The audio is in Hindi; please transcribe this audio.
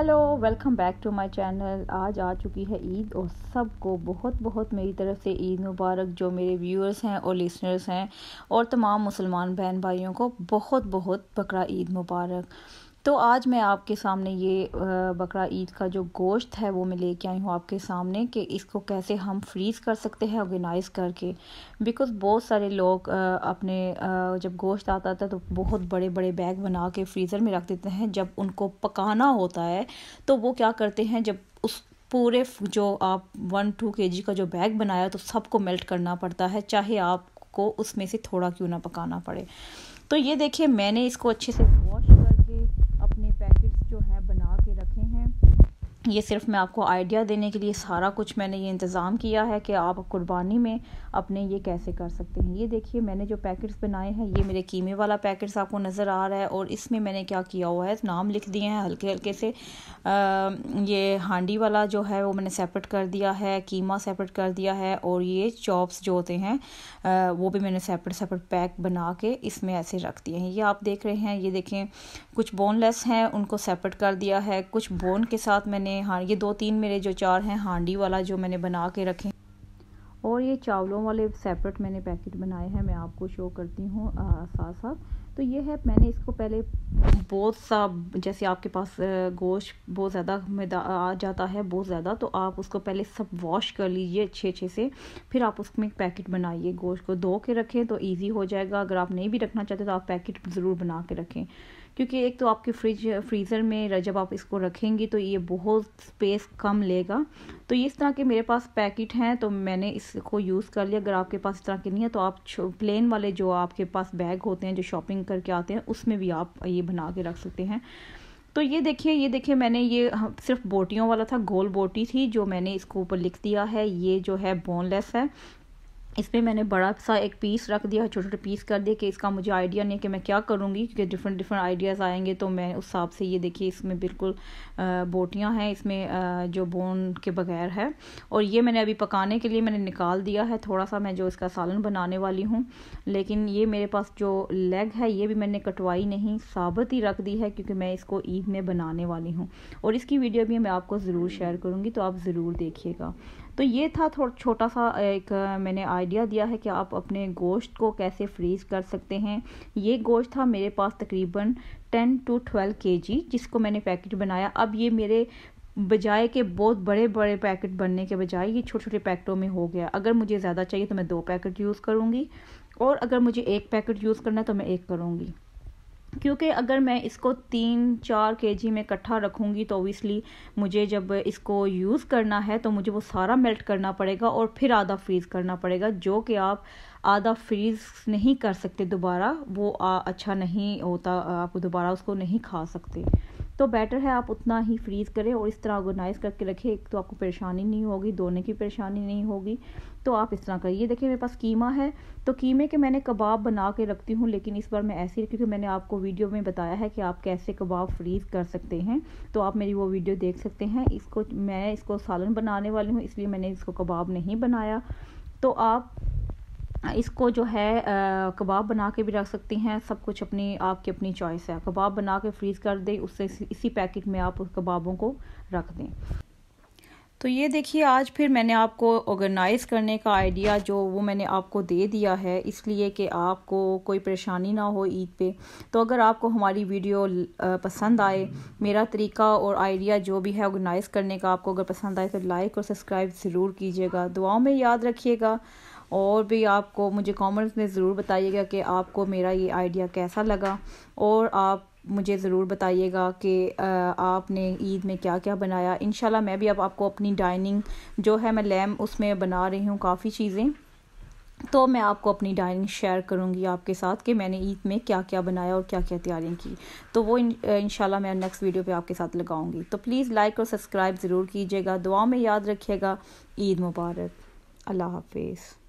Hello welcome back to my channel आज आ चुकी है ईद और सबको बहुत बहुत मेरी तरफ़ से ईद मुबारक, जो मेरे व्यूअर्स हैं और लिसनर्स हैं और तमाम मुसलमान बहन भाइयों को बहुत बहुत बकरा ईद मुबारक। तो आज मैं आपके सामने ये बकरा ईद का जो गोश्त है वो मैं लेके आई हूँ आपके सामने कि इसको कैसे हम फ्रीज़ कर सकते हैं, ऑर्गेनाइज करके। बिकॉज़ बहुत सारे लोग अपने जब गोश्त आता था तो बहुत बड़े बड़े बैग बना के फ्रीज़र में रख देते हैं। जब उनको पकाना होता है तो वो क्या करते हैं, जब उस पूरे जो आप वन टू के जी का जो बैग बनाया तो सबको मेल्ट करना पड़ता है, चाहे आपको उसमें से थोड़ा क्यों ना पकाना पड़े। तो ये देखिए, मैंने इसको अच्छे से वॉश ये सिर्फ़ मैं आपको आइडिया देने के लिए सारा कुछ मैंने ये इंतज़ाम किया है कि आप कुर्बानी में अपने ये कैसे कर सकते हैं। ये देखिए मैंने जो पैकेट्स बनाए हैं ये मेरे कीमे वाला पैकेट्स आपको नज़र आ रहा है और इसमें मैंने क्या किया हुआ है? नाम लिख दिए हैं हल्के हल्के से। आ, ये हांडी वाला जो है वो मैंने सेपरेट कर दिया है कीमा सेपरेट कर दिया है और ये चॉप्स जो होते हैं आ, वो भी मैंने सेपरेट सेपरेट पैक बना के इसमें ऐसे रख दिए हैं। ये आप देख रहे हैं ये देखें कुछ बोनलेस हैं उनको सेपरेट कर दिया है। कुछ बोन के साथ मैंने हाँ ये दो तीन मेरे जो चार हैं, हांडी वाला जो मैंने बना के रखे और ये चावलों वाले सेपरेट मैंने पैकेट बनाए हैं, मैं आपको शो करती हूँ साथ साथ तो ये है, मैंने इसको पहले बहुत सा, जैसे आपके पास गोश्त बहुत ज़्यादा आ जाता है बहुत ज़्यादा तो आप उसको पहले सब वॉश कर लीजिए अच्छे अच्छे से। फिर आप उसमें पैकेट बनाइए, गोश्त को धो के रखें तो इजी हो जाएगा। अगर आप नहीं भी रखना चाहते तो आप पैकेट ज़रूर बना के रखें। क्योंकि एक तो आपके फ्रिज, फ्रीज़र में जब आप इसको रखेंगी तो ये बहुत स्पेस कम लेगा। तो इस तरह के मेरे पास पैकेट हैं तो मैंने इसको यूज़ कर लिया। अगर आपके पास इस तरह के नहीं है तो आप प्लेन वाले जो आपके पास बैग होते हैं, जो शॉपिंग करके आते हैं, उसमें भी आप ये बना के रख सकते हैं। तो ये देखिए ये देखिए, मैंने ये सिर्फ़ बोटियों वाला था, गोल बोटी थी, जो मैंने इसको ऊपर लिख दिया है। ये जो है बोनलेस है। इसमें मैंने बड़ा सा एक पीस रख दिया छोटे छोटे पीस कर दिए कि इसका मुझे आइडिया नहीं है कि मैं क्या करूँगी, क्योंकि डिफरेंट डिफरेंट आइडियाज़ आएँगे तो मैं उस हिसाब से ये देखिए, इसमें बिल्कुल बोटियाँ हैं, इसमें जो बोन के बगैर है। और ये मैंने अभी पकाने के लिए मैंने निकाल दिया है थोड़ा सा मैं जो इसका सालन बनाने वाली हूँ, लेकिन ये मेरे पास जो लेग है, ये भी मैंने कटवाई नहीं, साबित ही रख दी है, क्योंकि मैं इसको ईद में बनाने वाली हूँ। और इसकी वीडियो भी मैं आपको ज़रूर शेयर करूँगी तो आप ज़रूर देखिएगा। तो ये था थोड़ा छोटा सा एक मैंने आइडिया दिया है कि आप अपने गोश्त को कैसे फ्रीज़ कर सकते हैं। ये गोश्त था मेरे पास तकरीबन टेन टू ट्वेल्व के जी जिसको मैंने पैकेट बनाया। अब ये मेरे बजाय के बहुत बड़े बड़े पैकेट बनने के बजाय ये छोटे छोटे पैकेटों में हो गया। अगर मुझे ज़्यादा चाहिए तो मैं दो पैकेट यूज़ करूँगी और अगर मुझे एक पैकेट यूज़ करना है तो मैं एक करूँगी। क्योंकि अगर मैं इसको तीन चार के जी में इकट्ठा रखूँगी तो ओबियसली मुझे जब इसको यूज़ करना है तो मुझे वो सारा मेल्ट करना पड़ेगा और फिर आधा फ्रीज़ करना पड़ेगा, जो कि आप आधा फ्रीज़ नहीं कर सकते दोबारा वो आ, अच्छा नहीं होता आप दोबारा उसको नहीं खा सकते। तो बेटर है आप उतना ही फ्रीज़ करें और इस तरह ऑर्गेनाइज करके रखें एक तो आपको परेशानी नहीं होगी दोने की परेशानी नहीं होगी तो आप इस तरह करिए। देखिए मेरे पास कीमा है तो कीमे के मैंने कबाब बना के रखती हूँ लेकिन इस बार मैं ऐसे ही क्योंकि मैंने आपको वीडियो में बताया है कि आप कैसे कबाब फ्रीज़ कर सकते हैं तो आप मेरी वो वीडियो देख सकते हैं। इसको मैं इसको सालन बनाने वाली हूँ इसलिए मैंने इसको कबाब नहीं बनाया। तो आप इसको जो है कबाब बना के भी रख सकती हैं। सब कुछ अपनी, आपकी अपनी चॉइस है। कबाब बना के फ्रीज़ कर दें, उससे इसी पैकेट में आप उस कबाबों को रख दें। तो ये देखिए, आज फिर मैंने आपको ऑर्गेनाइज़ करने का आइडिया जो वो मैंने आपको दे दिया है, इसलिए कि आपको कोई परेशानी ना हो ईद पे। तो अगर आपको हमारी वीडियो पसंद आए, मेरा तरीका और आइडिया जो भी है ऑर्गेनाइज़ करने का, आपको अगर पसंद आए तो लाइक और सब्सक्राइब ज़रूर कीजिएगा। दुआओं में याद रखिएगा। और भी आपको, मुझे कमेंट्स में ज़रूर बताइएगा कि आपको मेरा ये आइडिया कैसा लगा। और आप मुझे ज़रूर बताइएगा कि आपने ईद में क्या क्या बनाया। इन मैं भी अब आपको अपनी डाइनिंग जो है मैं लैम उसमें बना रही हूँ काफ़ी चीज़ें। तो मैं आपको अपनी डाइनिंग शेयर करूँगी आपके साथ कि मैंने ईद में क्या क्या बनाया और क्या क्या तैयारियाँ की। तो वो इन मैं नेक्स्ट वीडियो पे आपके साथ लगाऊँगी। तो प्लीज़ लाइक और सब्सक्राइब ज़रूर कीजिएगा। दुआ में याद रखिएगा। ईद मुबारक। अल्लाह हाफिज़।